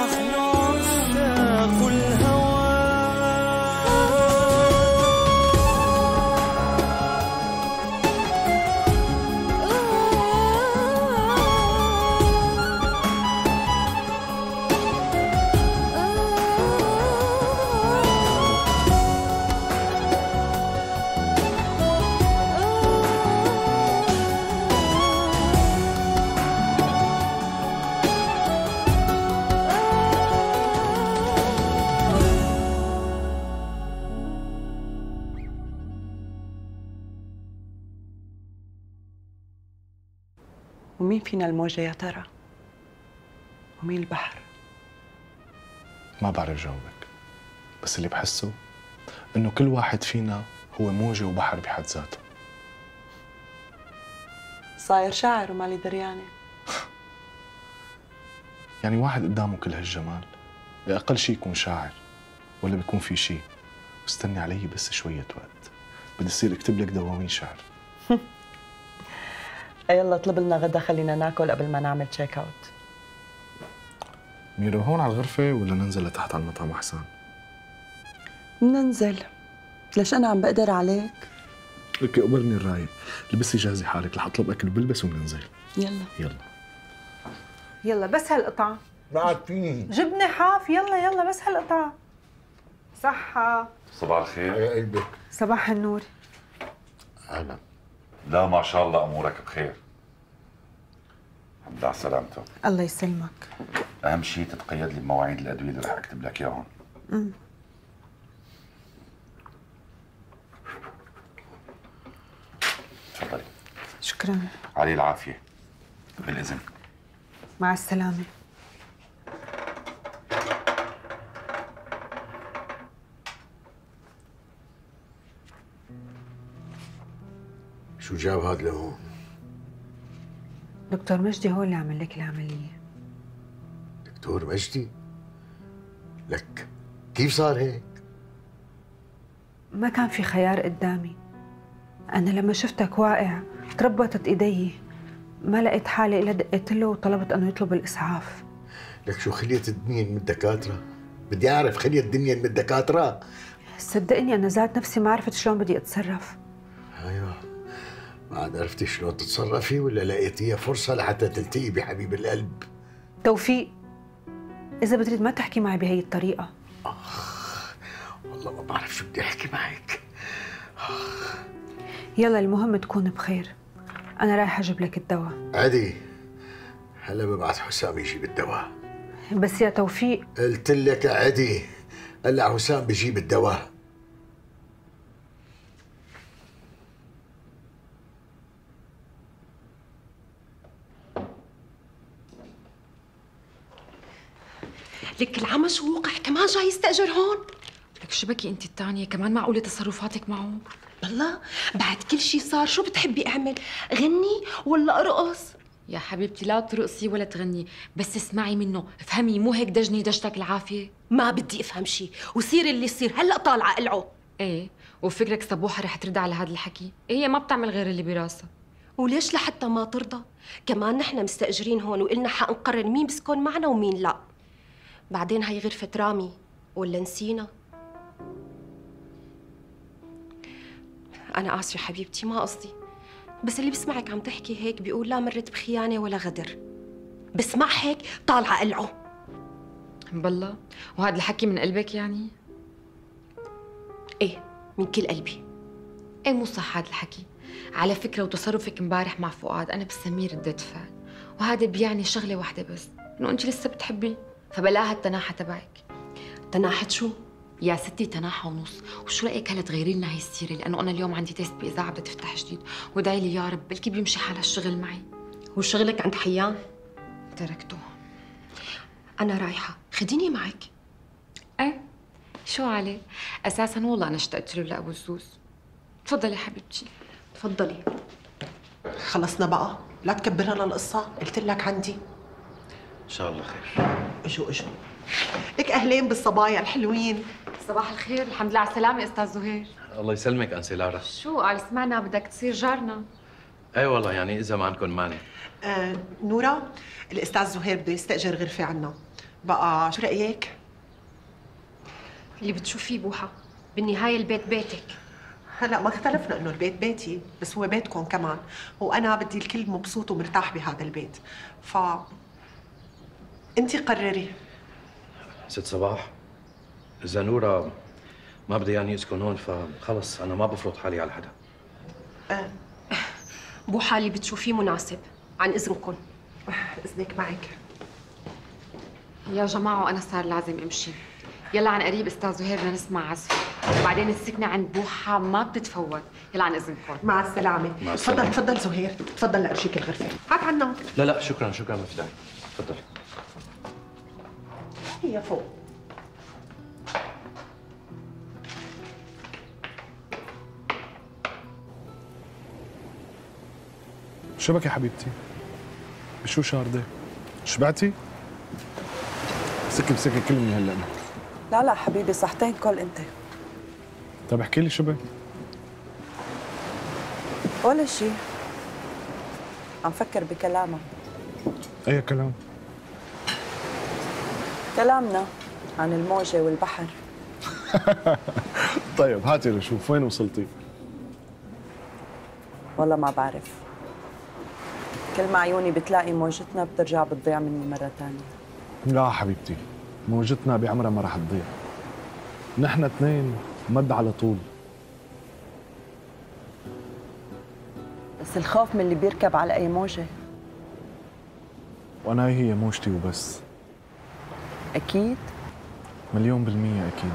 نحن الموجة يا ترى؟ ومين البحر؟ ما بعرف جاوبك بس اللي بحسه إنه كل واحد فينا هو موجة وبحر بحد ذاته صاير شاعر ومالي دريانة يعني واحد قدامه كل هالجمال بأقل شيء يكون شاعر ولا بيكون في شيء واستني علي بس شوية وقت بدي أصير أكتب لك دواوين شعر يلا اطلب لنا غدا خلينا ناكل قبل ما نعمل check out ميرو هون على الغرفة ولا ننزل لتحت على المطعم أحسن؟ ننزل. ليش أنا عم بقدر عليك؟ لك تقبرني الرايق لبسي جهزي حالك رح أطلب أكل بلبس وننزل. يلا. يلا. يلا بس هالقطعة. بعد فيني جبنة حاف يلا يلا بس هالقطعة. صحة. صباح الخير. يا قلبك صباح النور. أهلا. لا ما شاء الله أمورك بخير. الحمد لله على سلامتك الله يسلمك. أهم شيء تتقيد لي بمواعيد الأدوية اللي رح أكتب لك إياهم. تفضلي. شكرا. علي العافية. بالإذن. مع السلامة. شو جاب هاد لهون؟ دكتور مجدي هو اللي عمل لك العملية. دكتور مجدي؟ لك كيف صار هيك؟ ما كان في خيار قدامي. أنا لما شفتك واقع تربطت إيدي. ما لقيت حالي إلا دقيت له وطلبت أنه يطلب الإسعاف. لك شو خليت الدنيا من الدكاترة؟ بدي أعرف خليت الدنيا من الدكاترة. صدقني أنا ذات نفسي ما عرفت شلون بدي أتصرف. أيوه. ما عاد عرفتي شلون تتصرفي ولا لقيتيها فرصة لحتى تلتقي بحبيب القلب؟ توفيق إذا بتريد ما تحكي معي بهي الطريقة. والله ما بعرف شو بدي أحكي معك. يلا المهم تكون بخير. أنا رايحة أجيب لك الدواء. عادي. هلا ببعث حسام يجيب الدواء بس يا توفيق. قلت لك عدي هلا حسام بجيب الدواء. لك العمى شو وقع كمان جاي يستأجر هون. لك شو بكي انت الثانية كمان معقولة تصرفاتك معه؟ بالله بعد كل شي صار شو بتحبي أعمل؟ غني ولا أرقص؟ يا حبيبتي لا ترقصي ولا تغني بس اسمعي منه افهمي مو هيك دجني دجتك العافية؟ ما بدي أفهم شي وصير اللي يصير هلأ طالعه قلعه إيه وفكرك صبوحة رح ترد على هذا الحكي. إيه هي ما بتعمل غير اللي براسها. وليش لحتى ما ترضى؟ كمان نحن مستأجرين هون وإلنا حق نقرر مين بسكن معنا ومين لا. بعدين هي غرفة رامي ولا نسينا؟ أنا آسفة حبيبتي ما قصدي. بس اللي بسمعك عم تحكي هيك بيقول لا مرت بخيانة ولا غدر. بسمع هيك طالعة قلعه بالله وهذا الحكي من قلبك يعني؟ إيه من كل قلبي. إيه مو صح هذا الحكي. على فكرة وتصرفك امبارح مع فؤاد أنا بسميه ردة فعل. وهذا بيعني شغلة واحدة بس إنه أنت لسه بتحبيه فبلاها التناحة تبعك. تناحة شو؟ يا ستي تناحة ونص. وشو رأيك هلا تغيري لنا هي السيرة؟ لأنه أنا اليوم عندي test بإذاعة بدها تفتح جديد. وادعي لي يا رب بلكي بيمشي حال هالشغل معي. هو شغلك عند حيان؟ تركته أنا رايحة. خديني معك. إيه؟ شو عليه أساسا والله أنا اشتقت له لأبو الزوز تفضلي حبيبتي. تفضلي. خلصنا بقى. لا تكبرها للقصة. قلت لك عندي. إن شاء الله خير. اجوا اجوا لك أهلين بالصبايا الحلوين. صباح الخير الحمد لله على السلامة أستاذ زهير. الله يسلمك أنسي لارا. شو قال سمعنا بدك تصير جارنا. إي والله يعني إذا ما عندكم مانع آه نورا الأستاذ زهير بده يستأجر غرفة عنا. بقى شو رأيك؟ اللي بتشوفيه بوحة بالنهاية البيت بيتك. هلا ما اختلفنا إنه البيت بيتي بس هو بيتكم كمان. وأنا بدي الكل مبسوط ومرتاح بهذا البيت. ف انت قرري. ست صباح. إذا نورا ما بدها يعني اسكن هون فخلص أنا ما بفرض حالي على حدا. آه بوحة اللي بتشوفيه مناسب عن إذنكم إذنك معك. يا جماعة وأنا صار لازم أمشي. يلا عن قريب أستاذ زهير بدنا نسمع عزف. وبعدين السكنة عند بوحة ما بتتفوت. يلا عن إذنكم مع السلامة. مع تفضل. تفضل زهير. تفضل لأرشيك الغرفة. هات عنا. لا لا شكرا شكرا ما في داعي. تفضل. هي فوق. شبك يا حبيبتي؟ بشو شاردة؟ شبعتي سكي بسكي كل من هلأ. لا لا حبيبي صحتين كل انت. طيب احكي لي شبك ولا شيء عم فكر بكلامك. أي كلام؟ كلامنا عن الموجة والبحر. طيب هاتي لشوف وين وصلتي؟ والله ما بعرف. كل ما عيوني بتلاقي موجتنا بترجع بتضيع مني مرة تانية. لا حبيبتي موجتنا بعمرها ما رح تضيع. نحن اثنين مد على طول. بس الخوف من اللي بيركب على أي موجة. وأنا هي موجتي وبس. أكيد. مليون بالمية أكيد.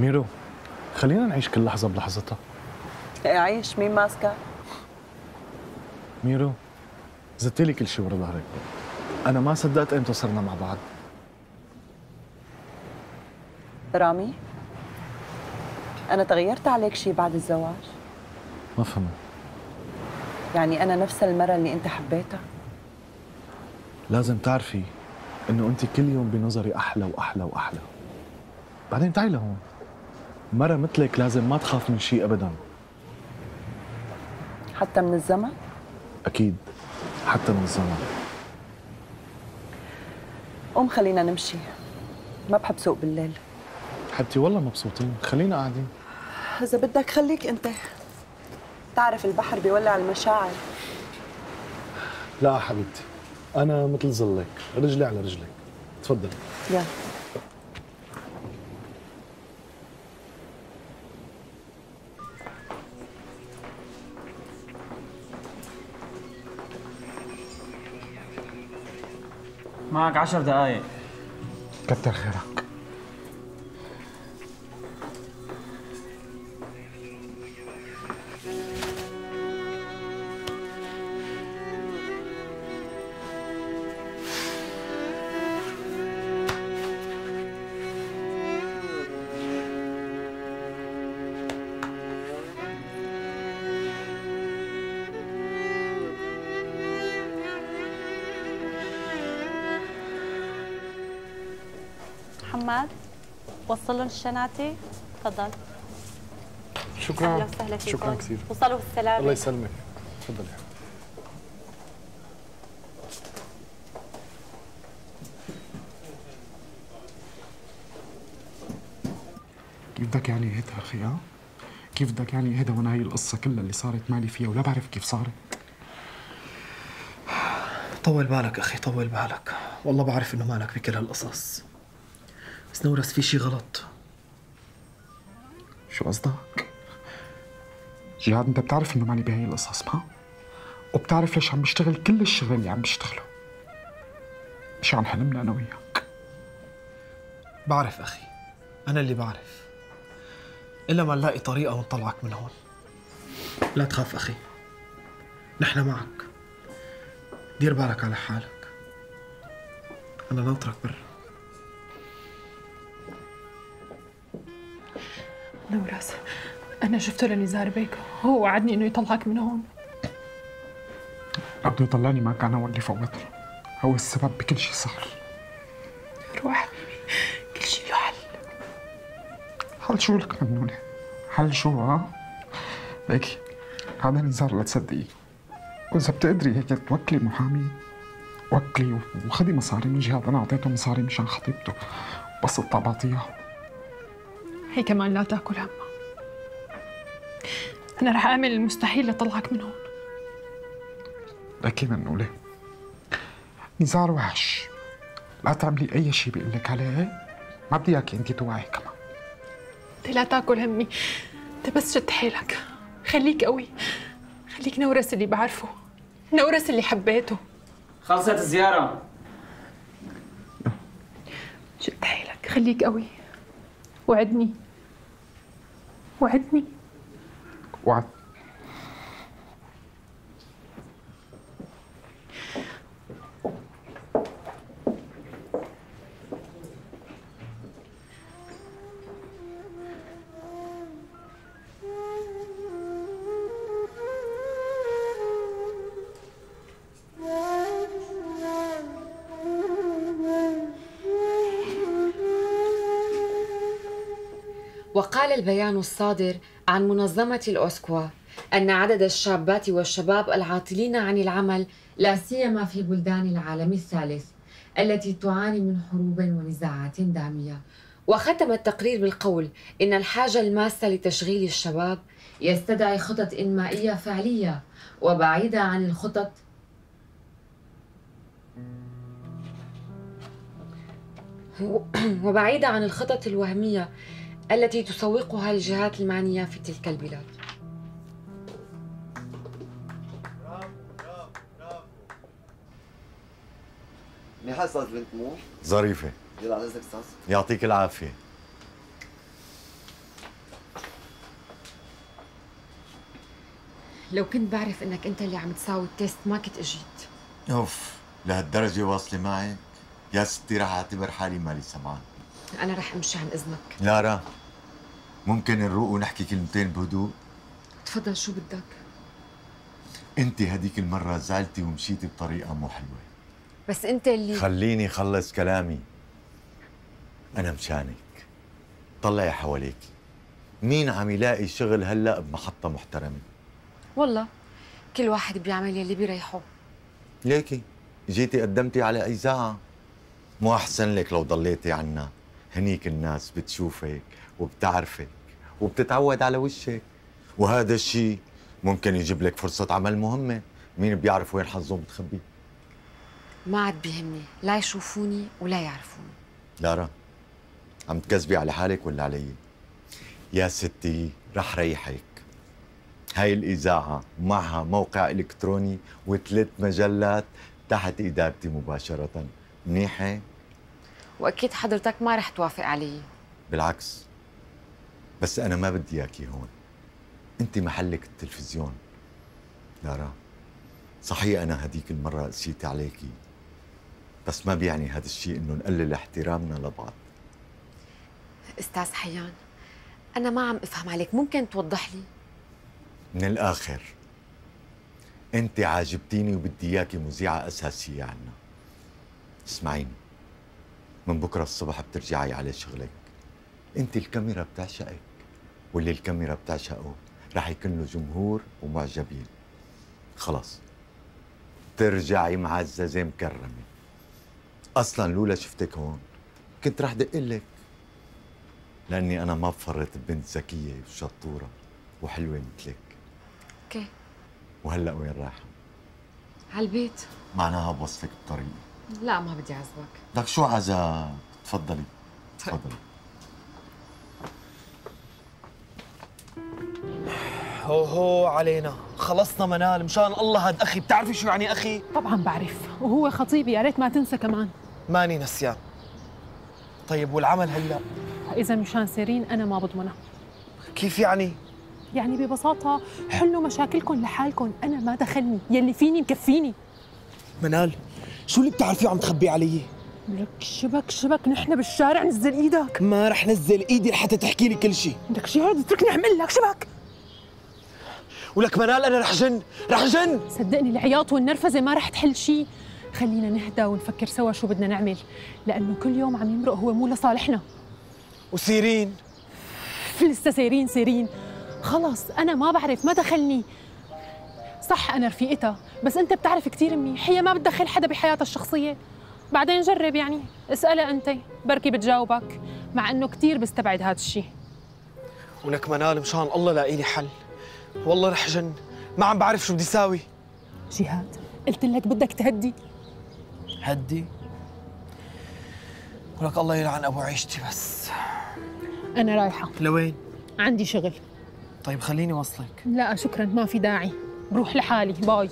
ميرو خلينا نعيش كل لحظة بلحظتها. عيش مين ماسكة. ميرو زدت لي كل شيء ورا ظهرك. أنا ما صدقت إمتى صرنا مع بعض. رامي أنا تغيرت عليك شي بعد الزواج. ما فهمت. يعني أنا نفس المرة اللي أنت حبيتها. لازم تعرفي إنه أنت كل يوم بنظري أحلى وأحلى وأحلى. بعدين تعي لهون. مرة مثلك لازم ما تخاف من شيء أبدا. حتى من الزمن؟ أكيد. حتى من الزمن. قوم خلينا نمشي. ما بحب سوق بالليل. حبيبتي والله مبسوطين. خلينا قاعدين. إذا بدك خليك أنت. تعرف البحر بيولع المشاعر. لا حبيبتي. أنا مثل ظلك رجلي على رجلك تفضل. يلا. معك عشر دقايق. كتر خيرك. محمد وصل لهم الشناتي تفضل. شكرا. أهلا وسهلا فيكم. شكرا كثير. وصلوا بالسلامة. الله يسلمك. تفضلي كيف بدك يعني هيدا أخي ها؟ كيف بدك يعني هيدا وأنا هي القصة كلها اللي صارت معي فيها؟ ولا بعرف كيف صارت؟ طول بالك أخي طول بالك. والله بعرف إنه مالك بكل هالقصص. بس نورس في شي غلط. شو قصدك؟ جهاد انت بتعرف انه ماني بهي القصص ما؟ وبتعرف ليش عم بشتغل كل الشغل اللي عم بشتغله. مشان حلمنا أنا وياك. بعرف أخي أنا اللي بعرف. إلا ما نلاقي طريقة ونطلعك من هون. لا تخاف أخي نحن معك. دير بالك على حالك. أنا ناطرك برا. نورس أنا شفته لنزار بيك. هو وعدني إنه يطلعك من هون. بده يطلعني معك أنا واللي فوتنا هو السبب بكل شيء صار. روح حبيبي. كل شيء له حل. حل شو لك مجنونة؟ حل شو ها؟ ليكي هذا نزار لا تصدقيه وإذا بتقدري هيك توكلي محامي؟ وكلي وخدي مصاري من جهاد. أنا أعطيته مصاري مشان خطيبته. بس الطباطية هي كمان لا تأكل همها. أنا رح أعمل المستحيل لطلعك من هون. لكن منولة نزار وحش. لا تعملي أي شيء بيقول لك عليه ما بدي إياكي أنت توعي كمان. أنت لا تأكل همي. أنت بس شد حيلك. خليك قوي. خليك نورس اللي بعرفه. نورس اللي حبيته. خلصت الزيارة. شد حيلك. خليك قوي. وعدني. وعدني وعد وقال البيان الصادر عن منظمة الأوسكوا أن عدد الشابات والشباب العاطلين عن العمل لا سيما في بلدان العالم الثالث التي تعاني من حروب ونزاعات دامية. وختم التقرير بالقول إن الحاجة الماسة لتشغيل الشباب يستدعي خطط إنمائية فعلية وبعيدة عن الخطط. وبعيدة عن الخطط الوهمية التي تسوقها الجهات المعنية في تلك البلاد. منيحة أستاذ بنت مو؟ ظريفة. يلا على إذنك أستاذ يعطيك العافية. لو كنت بعرف إنك أنت اللي عم تساوي التيست ما كنت أجيت. أوف. لهالدرجة واصلة معك؟ يا ستي رح أعتبر حالي مالي سمعان. أنا رح أمشي عن إذنك. لارا ممكن نروق ونحكي كلمتين بهدوء؟ تفضل شو بدك؟ أنت هديك المرة زعلتي ومشيتي بطريقة مو حلوة. بس أنت اللي خليني خلص كلامي. أنا مشانك. طلعي حواليك. مين عم يلاقي شغل هلأ بمحطة محترمة؟ والله كل واحد بيعمل يلي بيريحه. ليكي. جيتي قدمتي على إذاعة مو أحسن لك لو ضليتي عنا. هنيك الناس بتشوفك وبتعرفك وبتتعود على وشك. وهذا الشيء ممكن يجيب لك فرصة عمل مهمة. مين بيعرف وين حظه متخبي ما عاد بيهمني. لا يشوفوني ولا يعرفوني. لارا عم تكذبي على حالك ولا علي؟ يا ستي رح ريحك. هاي الإذاعة معها موقع إلكتروني وثلاث مجلات تحت إدارتي مباشرة. منيح هيك؟ وأكيد حضرتك ما رح توافق علي بالعكس. بس أنا ما بدي إياكي هون. أنت محلك التلفزيون. لارا. صحيح أنا هديك المرة قسيت عليكي. بس ما بيعني هذا الشيء إنه نقلل احترامنا لبعض. أستاذ حيان أنا ما عم أفهم عليك. ممكن توضح لي؟ من الآخر أنت عاجبتيني وبدي إياكي مذيعة أساسية عنا. اسمعيني. من بكرة الصبح بترجعي على شغلك. أنت الكاميرا بتعشقك واللي الكاميرا بتعشقه رح يكون له جمهور ومعجبين. خلاص. ترجعي معززة مكرمة. أصلا لولا شفتك هون. كنت رح دقلك لأني أنا ما بفرط ببنت ذكية وشطورة وحلوة مثلك. أوكي. وهلأ وين رايحة؟ على البيت. معناها بوصفك بطريقي لا ما بدي اعذبك لك شو عذاب تفضلي. تفضلي. هو هو علينا. خلصنا منال. مشان الله هاد أخي. بتعرفي شو يعني أخي؟ طبعا بعرف. وهو خطيبي. يا ريت ما تنسى كمان. ماني نسيان. طيب والعمل هلا؟ اذا مشان سيرين أنا ما بضمنها كيف يعني؟ يعني ببساطة حلوا مشاكلكم لحالكم. أنا ما دخلني. يلي فيني مكفيني. منال شو اللي بتعرفيه عم تخبي علي؟ لك شبك شبك نحن بالشارع نزل إيدك. ما رح نزل إيدي لحتى تحكي لي كل شيء بدك شي هاد اتركني أعمل لك شبك. ولك منال أنا رح جن رح جن. صدقني العياط والنرفزة ما رح تحل شيء خلينا نهدى ونفكر سوا شو بدنا نعمل لأنه كل يوم عم يمرق هو مو لصالحنا. وسيرين. لسه سيرين سيرين. خلص أنا ما بعرف ما دخلني. صح أنا رفيقتها بس أنت بتعرف كثير منيح هي ما بتدخل حدا بحياتها الشخصية. بعدين جرب يعني اسألها أنت بركي بتجاوبك مع إنه كثير بستبعد هذا الشيء. ولك منال مشان الله لاقي لي حل. والله رح جن ما عم بعرف شو بدي ساوي. جهاد قلت لك بدك تهدي. هدي؟ ولك الله يلعن أبو عيشتي بس. أنا رايحة. لوين؟ عندي شغل. طيب خليني وصلك لا شكرا ما في داعي. بروح لحالي باي.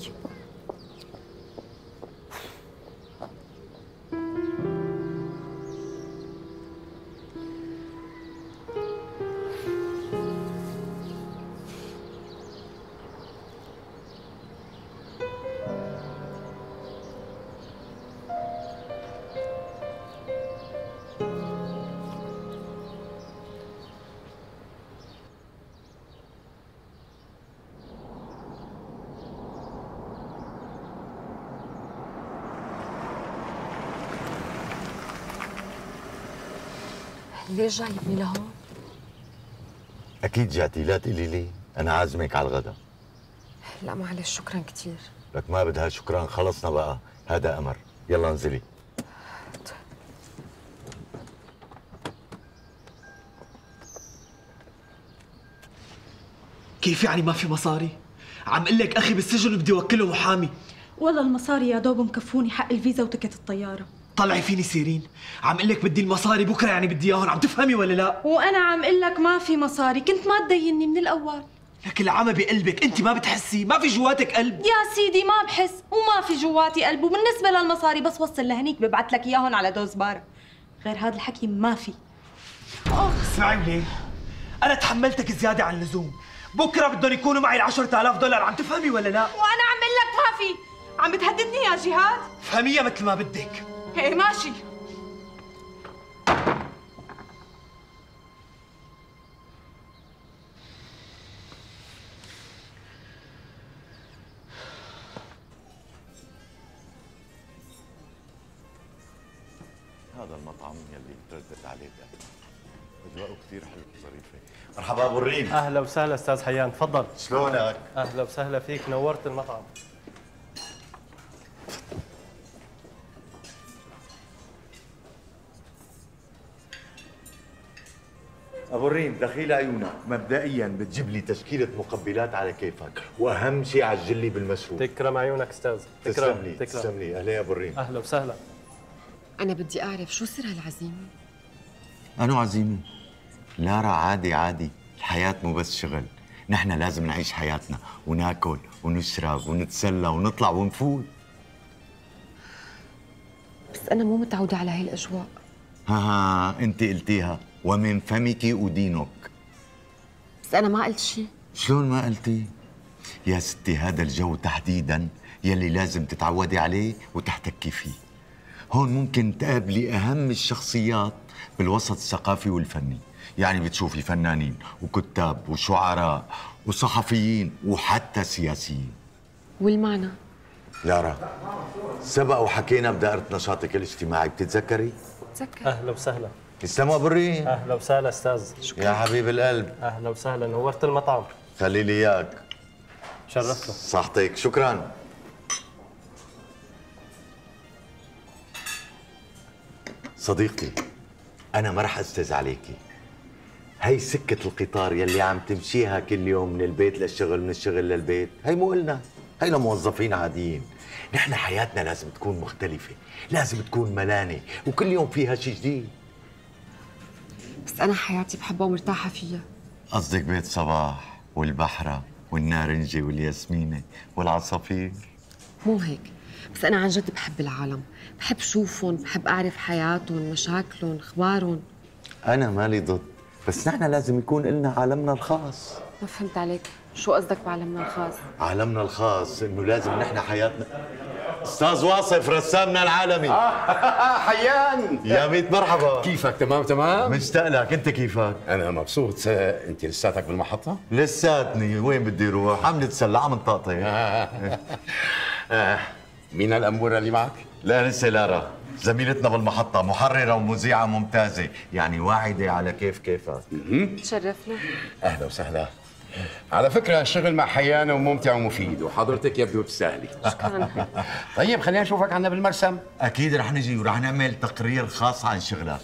جايبني لهون. أكيد جاتي. لا تقولي لي أنا عازمك على الغداء لا معلش شكرا كثير لك ما بدها شكرا. خلصنا بقى. هذا أمر. يلا انزلي. كيف يعني ما في مصاري؟ عم أقول لك أخي بالسجن بدي وكله محامي والله المصاري يا دوب مكفوني حق الفيزا وتكت الطيارة. طلعي فيني سيرين. عم أقول لك بدي المصاري بكرة يعني بدي اياهم عم تفهمي ولا لا؟ وأنا عم قل لك ما في مصاري. كنت ما تديني من الأول. لك العمى بقلبك. أنت ما بتحسي. ما في جواتك قلب. يا سيدي ما بحس. وما في جواتي قلب. وبالنسبة للمصاري بس وصل لهنيك. ببعت لك إياهم على دوز بارة غير هذا الحكي ما في. اسمعي وليه أنا تحملتك زيادة عن اللزوم. بكرة بدهم يكونوا معي ال 10000 دولار. عم تفهمي ولا لا؟ وأنا عم قل لك ما في. عم بتهددني يا جهاد؟ فهميها مثل ما بدك. إيه ماشي. هذا المطعم يلي ترددت عليه ده. أجواءه كثير حلوة وظريفة. مرحبا أبو الريم. أهلا وسهلا أستاذ حيان تفضل. شلونك؟ أهلا وسهلا فيك نورت المطعم. أبو الريم دخيل عيونك. مبدئيا بتجيب لي تشكيلة مقبلات على كيفك وأهم شيء عجل لي بالمشروب تكرم عيونك أستاذ. تسلم لي تسلم لي. أهلا يا أبو الريم. أهلا وسهلا. أنا بدي أعرف شو سر هالعزيمة؟ أنو عزيمة. لارا عادي عادي. الحياة مو بس شغل. نحن لازم نعيش حياتنا وناكل ونشرب ونتسلى ونطلع ونفوت. بس بس أنا مو متعودة على هاي الأجواء. ها ها انت قلتيها. ومن فمك ودينك بس أنا ما قلت شيء. شلون ما قلتي؟ يا ستي هذا الجو تحديدا يلي لازم تتعودي عليه وتحتكي فيه. هون ممكن تقابلي اهم الشخصيات بالوسط الثقافي والفني. يعني بتشوفي فنانين وكتاب وشعراء وصحفيين وحتى سياسيين. والمعنى؟ يارا سبق وحكينا بدائرة نشاطك الاجتماعي. بتتذكري؟ تذكر أهلا وسهلا. يسلموا بري أهلا وسهلا أستاذ. يا حبيب القلب. أهلا وسهلا. نورت المطعم. خلي لي إياك. شرفته. صحتك. شكرا. صديقتي أنا ما رح أستاذ عليكي. هي سكة القطار يلي عم تمشيها كل يوم من البيت للشغل من الشغل للبيت. هي مو إلنا. هي لموظفين عاديين. نحن حياتنا لازم تكون مختلفة لازم تكون ملانة وكل يوم فيها شيء جديد. بس أنا حياتي بحبها ومرتاحة فيها. قصدك بيت صباح والبحرة والنارنجة والياسمينة والعصافير؟ مو هيك. بس أنا عن جد بحب العالم. بحب شوفهم بحب أعرف حياتهم مشاكلهم أخبارهم. أنا مالي ضد بس نحن لازم يكون لنا عالمنا الخاص. ما فهمت عليك. شو قصدك بعالمنا الخاص؟ عالمنا الخاص إنه لازم نحن حياتنا أستاذ واصف رسامنا العالمي. حيان. يا ميت مرحبا. كيفك؟ تمام تمام. مشتاق لك أنت كيفك؟ أنا مبسوط. آه، أنت لساتك بالمحطة؟ لساتني. وين بدي أروح؟ عم نتسلى عم نطاطي. آه، مين الاموره اللي معك؟ لا نسي لارا زميلتنا بالمحطة محررة ومذيعة ممتازة. يعني واعدة على كيف كيفك. تشرفنا. أهلا وسهلا. على فكرة الشغل مع حيانة وممتع ومفيد. وحضرتك يبدو تستاهلي شكرا. طيب خلينا نشوفك عنا بالمرسم. أكيد رح نجي ورح نعمل تقرير خاص عن شغلك.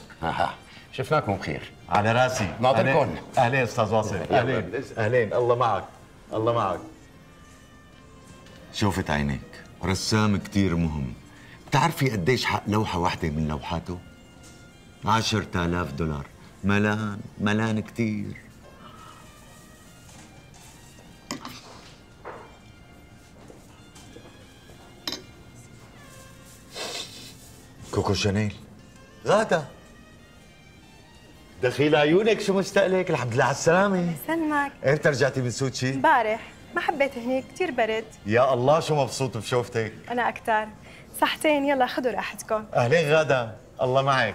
شفناكم بخير. على راسي. ناطركم. أهلين. أهلين أستاذ واصف أهلين. أهلين. الله معك. الله معك. شوفت عينيك. رسام كتير مهم. بتعرفي قديش حق لوحة واحدة من لوحاته؟ عشرة آلاف دولار. ملان ملان كتير. كوكو شانيل. غادة دخيل عيونك شو مشتاق لك؟ الحمد لله على السلامة. سلمك إمتى رجعتي من سوتشي؟ امبارح. ما حبيت هنيك كثير برد. يا الله شو مبسوط بشوفتك؟ أنا أكثر صحتين يلا خذوا راحتكم. أهلين غادة الله معك.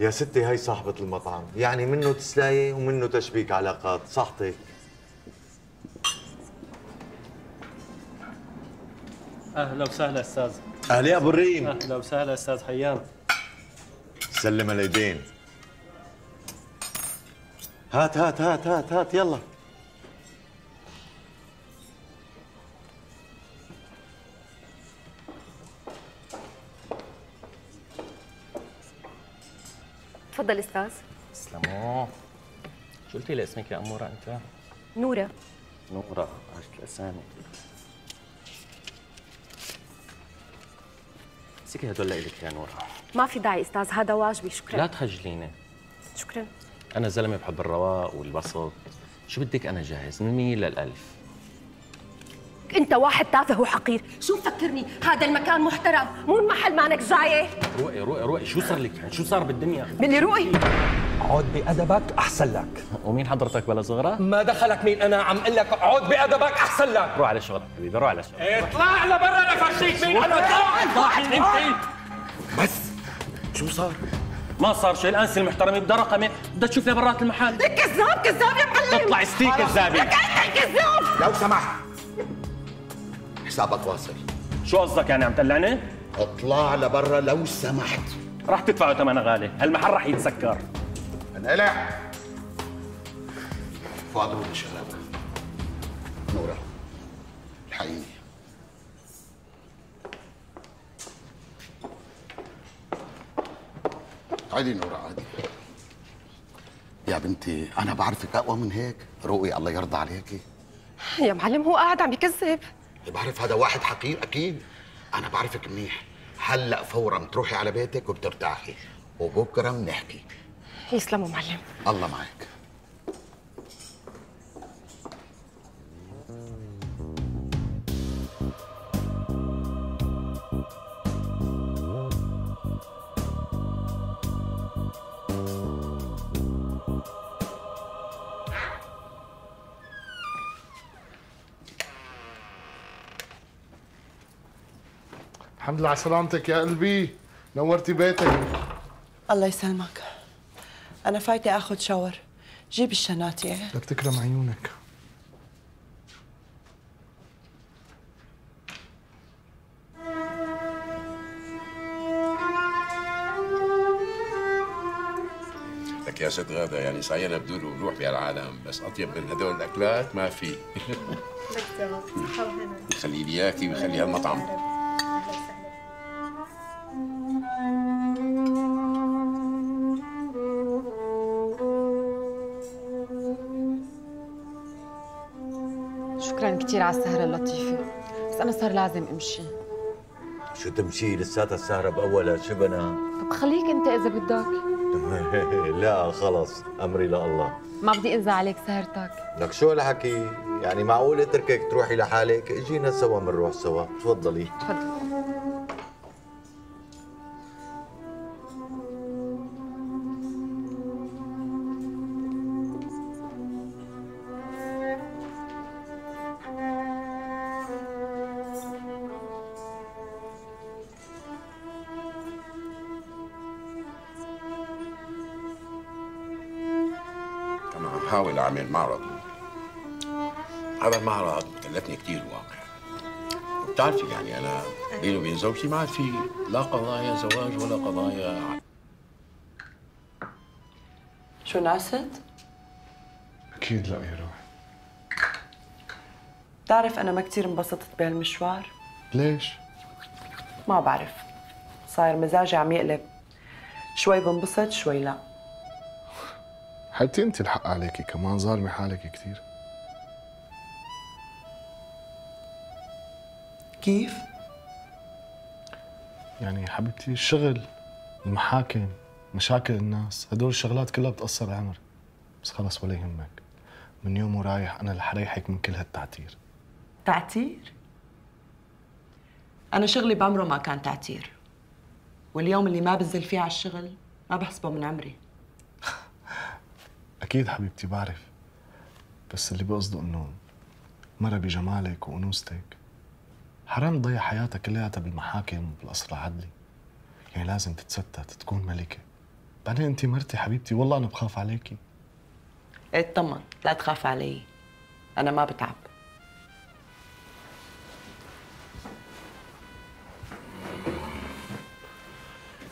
يا ستي هي صاحبة المطعم. يعني منه تسلاية ومنه تشبيك علاقات. صحتك. أهلا وسهلا أستاذ. اهلين يا أبو الريم. أهلا وسهلا أستاذ حيان. سلم الايدين هات هات هات هات هات يلا. تفضل أستاذ. تسلموا شو قلتي لي اسمك يا أمورة أنت؟ نورة. نورة عشت الاسامي مسكي هدول لك يا نورة؟ ما في داعي أستاذ هذا واجبي شكرا. لا تخجليني. شكرا. أنا زلمة بحب الرواق والبسط. شو بدك أنا جاهز؟ من مية للألف. أنت واحد تافه وحقير. شو مفكرني؟ هذا المكان محترم مو المحل مانك جاية. روقي روقي روقي. شو صار لك؟ شو صار بالدنيا؟ باللي روقي. عود بأدبك أحسن لك. ومين حضرتك بلا صغرى؟ ما دخلك مين أنا عم أقول لك عود بأدبك أحسن لك. روح على شغلك حبيبي روح على شغلك اطلع لبرا لفرجيك مين؟ أنا أطلع. أنت بس. شو صار؟ ما صار شيء. الانسه المحترمه بدها رقمي بدها تشوف لي برات المحل كذاب كذاب يا معلم. تطلع ستيك كذابه لك أنت كذاب لو سمحت. حسابك واصل. شو قصدك يعني؟ عم تلعني؟ اطلع لبرا لو سمحت. رح تدفعوا ثمنها غالي. هالمحل رح يتسكر. انقلع فؤاد هو شغلك نورة. الحقيني عادي نورة عادي. يا بنتي أنا بعرفك أقوى من هيك. روقي الله يرضى عليكي يا معلم هو قاعد عم يكذب. بعرف هذا واحد حقير أكيد. أنا بعرفك منيح. هلأ فورا بتروحي على بيتك وبترتاحي. وبكرة بنحكي يسلموا معلم الله معاك. الحمد لله على سلامتك يا قلبي. نورتي بيتك. الله يسلمك. أنا فايتة آخذ شاور. جيب الشناتي لك تكرم عيونك. لك يا ست غادة يعني صحيح أنا بدون روح بهالعالم بس أطيب من هدول الأكلات ما في. يخلي لي إياكي ويخلي هالمطعم. على السهرة اللطيفة بس أنا صار لازم أمشي. شو تمشي؟ لساتها السهرة بأولها شبنا طب خليك أنت إذا بدك. لا خلص أمري لله. ما بدي أنزع عليك سهرتك. لك شو هالحكي؟ يعني معقول اتركك تروحي لحالك؟ اجينا سوا بنروح سوا. تفضلي. تفضل. عاد في لا قضايا زواج ولا قضايا شو ناست؟ أكيد لا يا روح بتعرف أنا ما كتير انبسطت بهالمشوار؟ ليش؟ ما بعرف. صاير مزاجي عم يقلب. شوي بنبسط شوي لا. حتى انت الحق عليكي كمان؟ ظالمة حالك كثير كيف؟ يعني حبيبتي الشغل المحاكم مشاكل الناس هدول الشغلات كلها بتأثر العمر بس خلص ولا يهمك. من يوم ورايح أنا رح ريحك من كل هالتعتير. تعتير؟ أنا شغلي بعمره ما كان تعتير. واليوم اللي ما بنزل فيه على الشغل ما بحسبه من عمري. أكيد حبيبتي بعرف. بس اللي بقصده إنه مرة بجمالك وأنوثتك حرام تضيع حياتك كلياتها بالمحاكم وبالقصر العدلي يعني لازم تتستت تكون ملكة. بعدين أنت مرتي حبيبتي والله أنا بخاف عليكي. اطمن لا تخاف علي. أنا ما بتعب.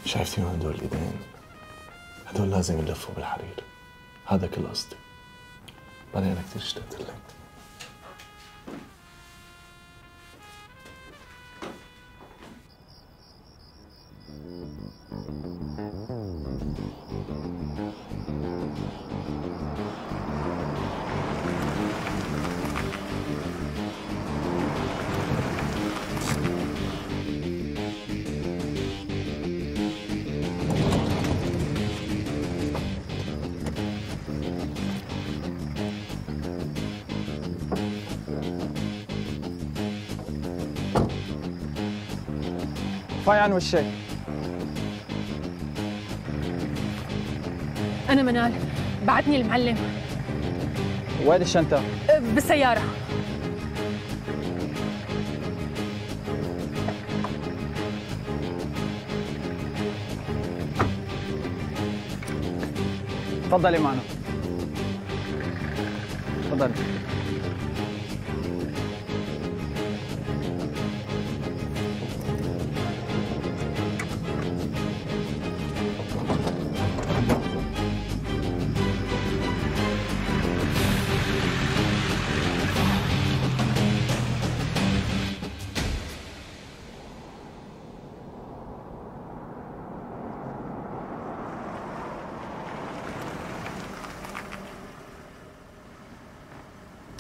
شايفتيهم هدول الإيدين؟ هدول لازم يلفوا بالحرير. هذا كل قصدي. بعدين أنا كثير اشتقت لك. فاي عن وشك أنا منال. بعتني المعلم. وين الشنطة؟ أه، بالسيارة. تفضلي معنا تفضلي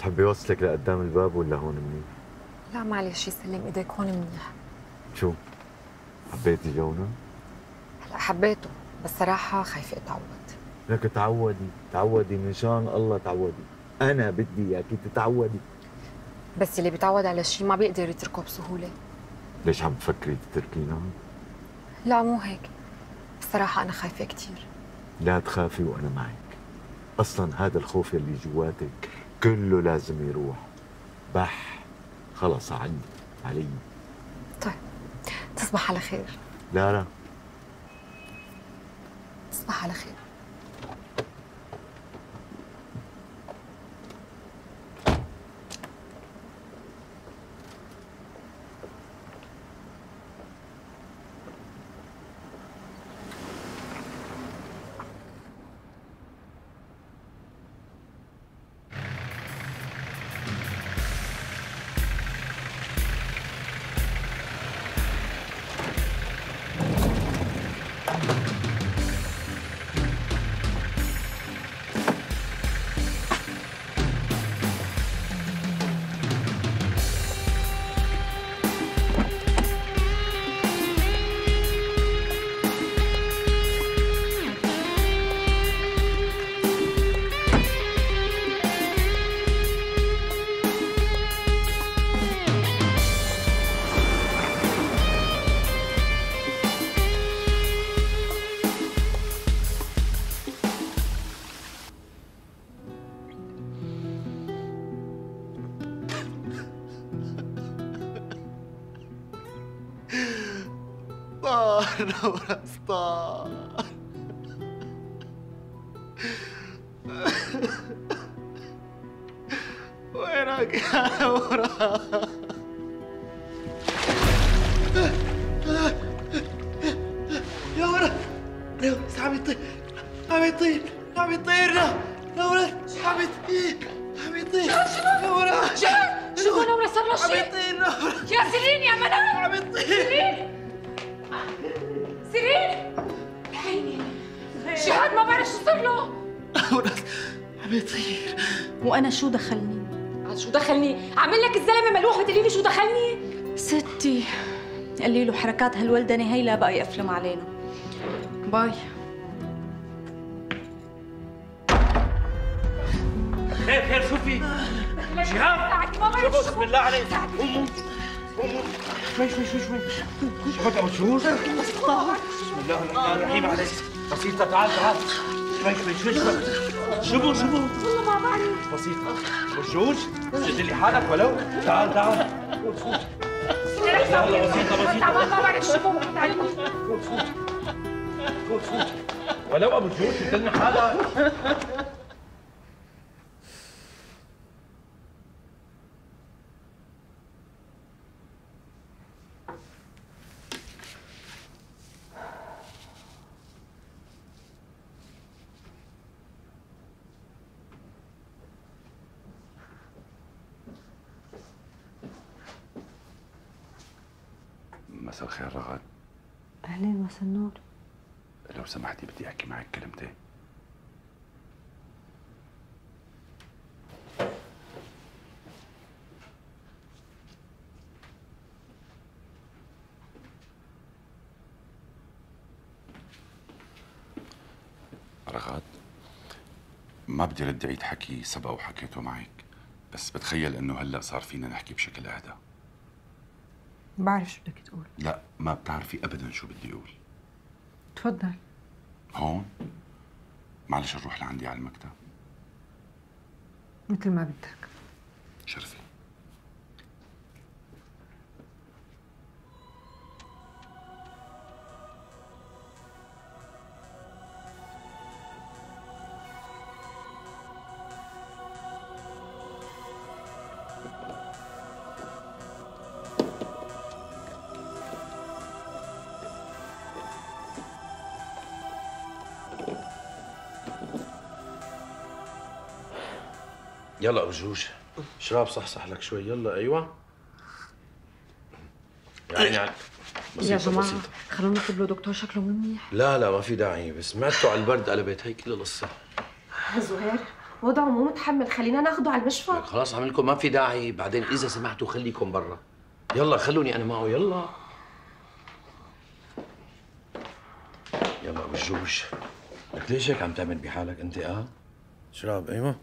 تحبي اوصلك لقدام الباب ولا هون منيح؟ لا معلش يسلم إيديك هون منيح شو؟ حبيتي جونا؟ هلا حبيته بس صراحة خايفة أتعود لك تعودي تعودي من شان الله تعودي أنا بدي إياكي تتعودي بس اللي بيتعود على شيء ما بيقدر يتركه بسهولة ليش عم تفكري تتركينا؟ لا مو هيك بصراحة أنا خايفة كثير لا تخافي وأنا معك أصلا هذا الخوف اللي جواتك كله لازم يروح. بح. خلص عدي علي. طيب. تصبح تصبح على خير. لا لا. تصبح على خير. طار نورس طار وينك يا نورس يا شو دخلني؟ عاد شو دخلني؟ عامل لك الزلمة ملوح بتقولي لي شو دخلني؟ ستي قال له حركات هالولدنه هي لا بقى يقفلم علينا. باي. خير خير شو في؟ جهاد شوفوا بسم الله عليك. قوموا قوموا. شوي شوي شوي شوي. شهود أبو شهود بسم الله الرحمن الرحيم عليك. بسيطة تعال تعال. شوي شوي شوي شوي. شبو شبو. والله ما بعرف بسيطة. أبو جوج شد لي حالك ولو. تعال تعال. فوت فوت يلا بسيطة بسيطة. ما بعرف شو بقول فوت فوت فوت فوت ولو أبو جوج شد لنا حالك مساء الخير رغد النور. لو سمحتي بدي أحكي معك كلمتين. رغد ما بدي رد عيد حكي سبق وحكيته معك بس بتخيل إنه هلأ صار فينا نحكي بشكل أهدى. بعرف شو بدك تقول. لا ما بتعرفي ابدا شو بدي أقول. تفضل هون؟ معلش نروح لعندي على المكتب. مثل ما بدك. شرفي. يلا أبو جوج. شراب صحصح لك شوي. يلا أيوه. يا عيني عليك يا بسيطة جماعة بسيطة. خلونا نطلب له دكتور شكله مو منيح. لا لا ما في داعي. بس معدته على البرد قلبت هي كل القصة. زهير وضعه مو متحمل. خلينا ناخده على المشفى. خلاص عم لكم ما في داعي. بعدين إذا سمحتوا خليكم برا. يلا خلوني أنا معه. يلا. يلا الجوج لك ليش هيك عم تعمل بحالك أنت آه؟ شراب أيوه.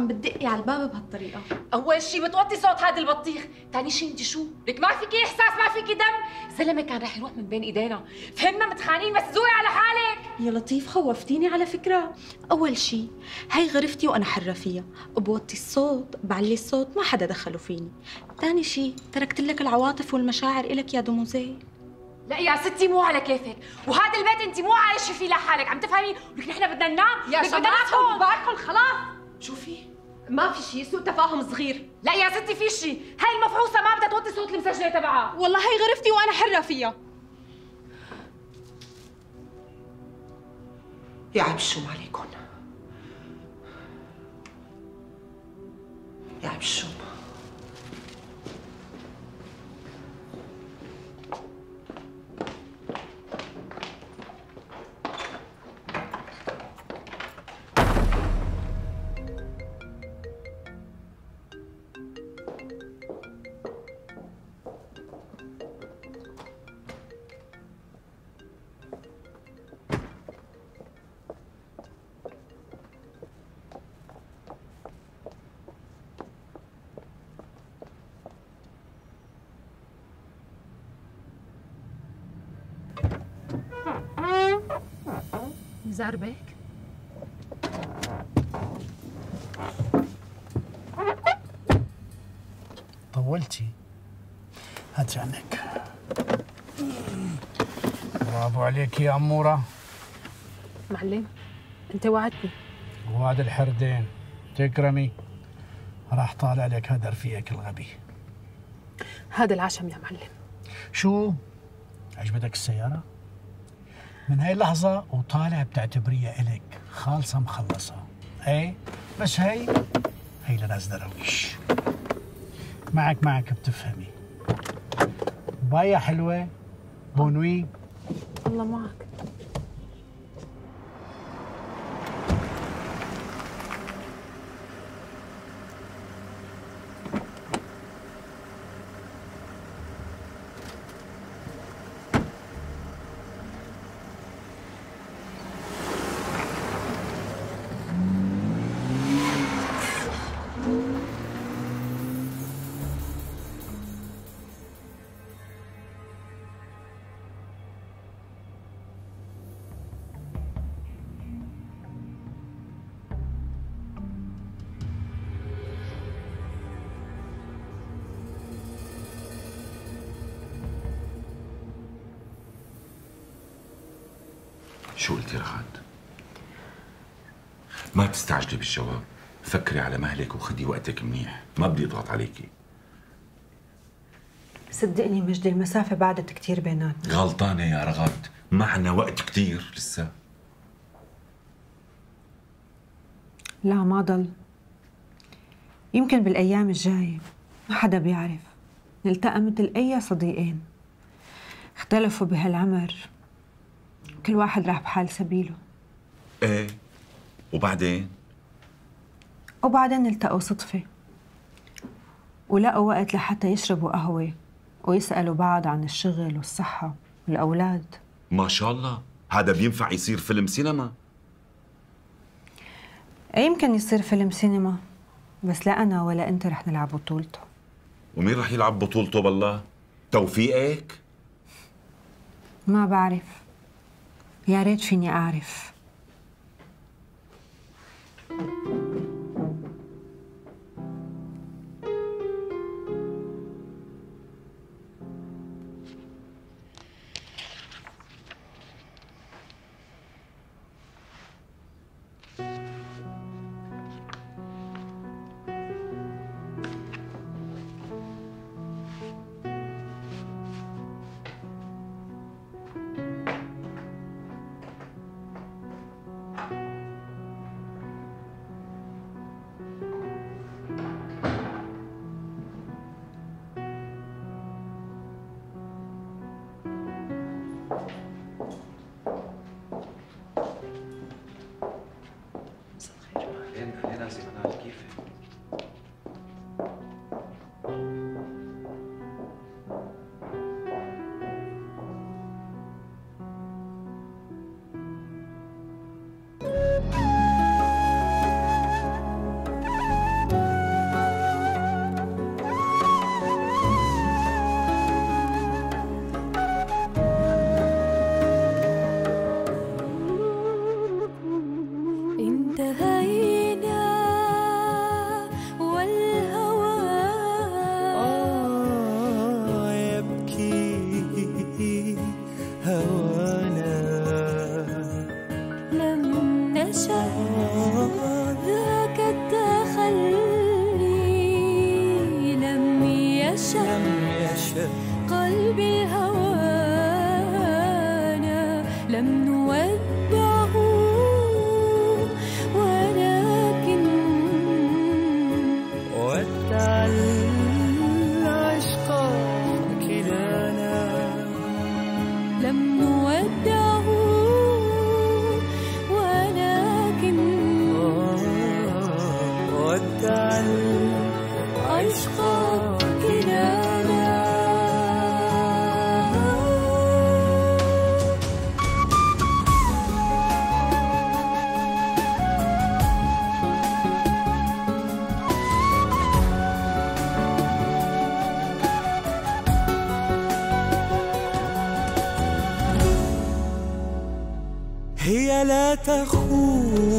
عم بتدقي على الباب بهالطريقة؟ أول شيء بتوطي صوت هذا البطيخ. ثاني شيء انت شو؟ لك ما فيكي إحساس ما فيكي دم. زلمه كان رح يروح من بين إيدينا. فهمنا متخانقين بس ذوقي على حالك. يا لطيف خوفتيني على فكرة. أول شي هي غرفتي وأنا حرة فيها. بوطي الصوت بعلي الصوت ما حدا دخله فيني. ثاني شي تركت لك العواطف والمشاعر إلك يا دوموزيل لا يا ستي مو على كيفك. وهذا البيت انت مو عايشه فيه لحالك عم تفهمي؟ ولك نحن بدنا ننام. يا بدنا شباب. باركم خلاص. شوفي ما في شيء سوء تفاهم صغير. لا يا ستي في شيء هاي المفعوصه ما بدها توطي صوت المسجله تبعها. والله هي غرفتي وأنا حرة فيها. يا عبشوم عليكم يا عبشوم مزربك طولتي. هات عنك برافو عليك يا أمورة معلم انت وعدتني. وعد الحردين. تكرمي. راح طالع لك هذا رفيقك الغبي. هذا العشم يا معلم. شو؟ عجبتك السيارة؟ من هاي اللحظة وطالع بتعتبريها إلك. خالصة مخلصة. إيه؟ بس هي هي لناس دراويش معك معك بتفهمي. باية حلوة بونوي. الله معك. ما تستعجلي بالجواب فكري على مهلك وخدي وقتك منيح. ما بدي اضغط عليكي. صدقني مجدي المسافة بعدت كتير بيناتنا. غلطانة يا رغد معنا وقت كتير لسه. لا ما ضل. يمكن بالأيام الجاية ما حدا بيعرف. نلتقى مثل أي صديقين. اختلفوا بهالعمر. كل واحد راح بحال سبيله. إيه. وبعدين؟ وبعدين التقوا صدفة. ولقوا وقت لحتى يشربوا قهوة ويسألوا بعض عن الشغل والصحة والأولاد. ما شاء الله. هذا بينفع يصير فيلم سينما؟ يمكن يصير فيلم سينما. بس لا أنا ولا أنت رح نلعب بطولته. ومين رح يلعب بطولته بالله؟ توفيقك ما بعرف. يا ريت فيني أعرف. خوب.